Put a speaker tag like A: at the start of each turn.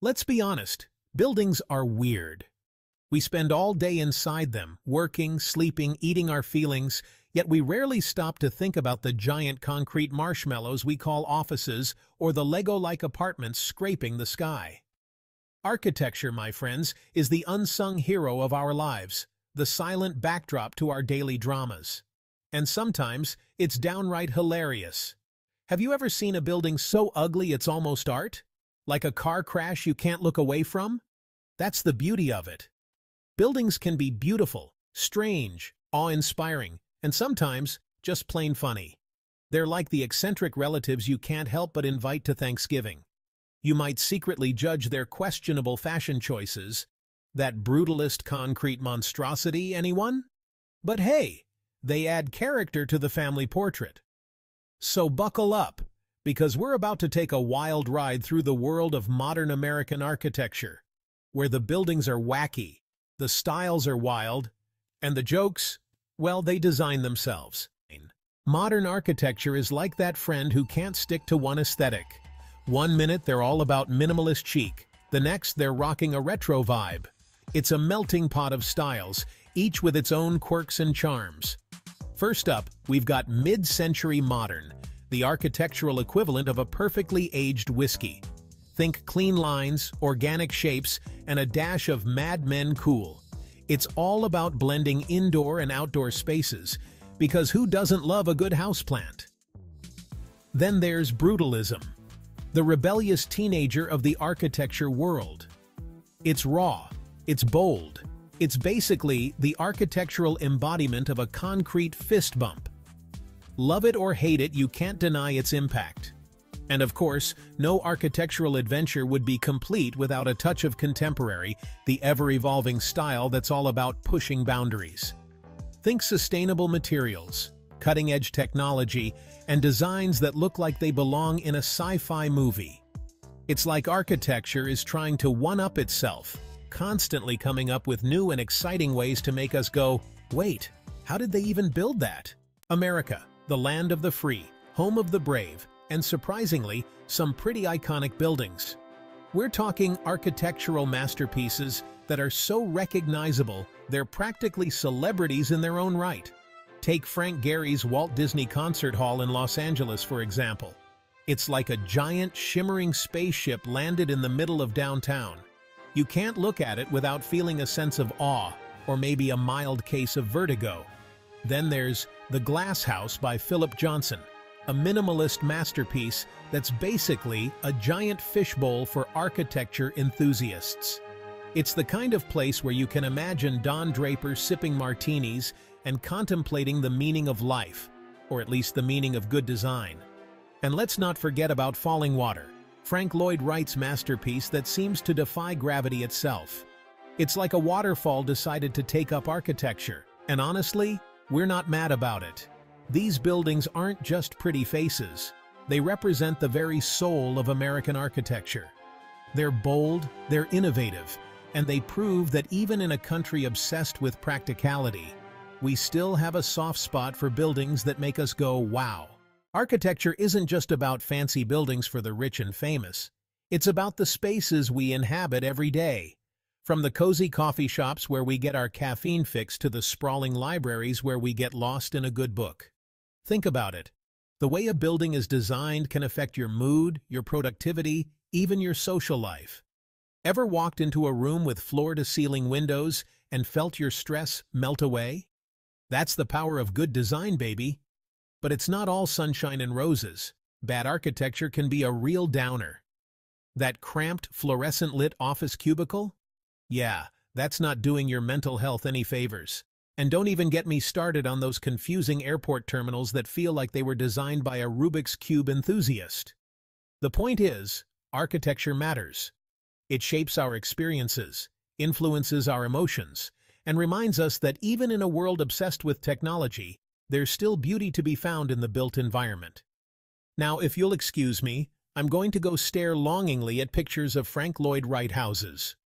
A: Let's be honest, buildings are weird. We spend all day inside them, working, sleeping, eating our feelings, yet we rarely stop to think about the giant concrete marshmallows we call offices or the Lego-like apartments scraping the sky. Architecture, my friends, is the unsung hero of our lives, the silent backdrop to our daily dramas. And sometimes, it's downright hilarious. Have you ever seen a building so ugly it's almost art? Like a car crash you can't look away from? That's the beauty of it. Buildings can be beautiful, strange, awe-inspiring, and sometimes just plain funny. They're like the eccentric relatives you can't help but invite to Thanksgiving. You might secretly judge their questionable fashion choices. That brutalist concrete monstrosity, anyone? But hey, they add character to the family portrait. So buckle up, because we're about to take a wild ride through the world of modern American architecture, where the buildings are wacky, the styles are wild, and the jokes, well, they design themselves. Modern architecture is like that friend who can't stick to one aesthetic. One minute they're all about minimalist chic, the next they're rocking a retro vibe. It's a melting pot of styles, each with its own quirks and charms. First up, we've got mid-century modern, the architectural equivalent of a perfectly aged whiskey. Think clean lines, organic shapes, and a dash of Mad Men cool. It's all about blending indoor and outdoor spaces, because who doesn't love a good houseplant? Then there's brutalism, the rebellious teenager of the architecture world. It's raw, it's bold, it's basically the architectural embodiment of a concrete fist bump. Love it or hate it, you can't deny its impact. And of course, no architectural adventure would be complete without a touch of contemporary, the ever-evolving style that's all about pushing boundaries. Think sustainable materials, cutting-edge technology, and designs that look like they belong in a sci-fi movie. It's like architecture is trying to one-up itself, constantly coming up with new and exciting ways to make us go, wait, how did they even build that? America, the land of the free, home of the brave, and surprisingly, some pretty iconic buildings. We're talking architectural masterpieces that are so recognizable they're practically celebrities in their own right. Take Frank Gehry's Walt Disney Concert Hall in Los Angeles, for example. It's like a giant, shimmering spaceship landed in the middle of downtown. You can't look at it without feeling a sense of awe, or maybe a mild case of vertigo. Then there's The Glass House by Philip Johnson, a minimalist masterpiece that's basically a giant fishbowl for architecture enthusiasts. It's the kind of place where you can imagine Don Draper sipping martinis and contemplating the meaning of life, or at least the meaning of good design. And let's not forget about Falling Water, Frank Lloyd Wright's masterpiece that seems to defy gravity itself. It's like a waterfall decided to take up architecture, and honestly, we're not mad about it. These buildings aren't just pretty faces. They represent the very soul of American architecture. They're bold, they're innovative, and they prove that even in a country obsessed with practicality, we still have a soft spot for buildings that make us go, wow. Architecture isn't just about fancy buildings for the rich and famous. It's about the spaces we inhabit every day. From the cozy coffee shops where we get our caffeine fix to the sprawling libraries where we get lost in a good book. Think about it. The way a building is designed can affect your mood, your productivity, even your social life. Ever walked into a room with floor-to-ceiling windows and felt your stress melt away? That's the power of good design, baby. But it's not all sunshine and roses. Bad architecture can be a real downer. That cramped, fluorescent-lit office cubicle? Yeah, that's not doing your mental health any favors. And don't even get me started on those confusing airport terminals that feel like they were designed by a Rubik's Cube enthusiast. The point is, architecture matters. It shapes our experiences, influences our emotions, and reminds us that even in a world obsessed with technology, there's still beauty to be found in the built environment. Now, if you'll excuse me, I'm going to go stare longingly at pictures of Frank Lloyd Wright houses.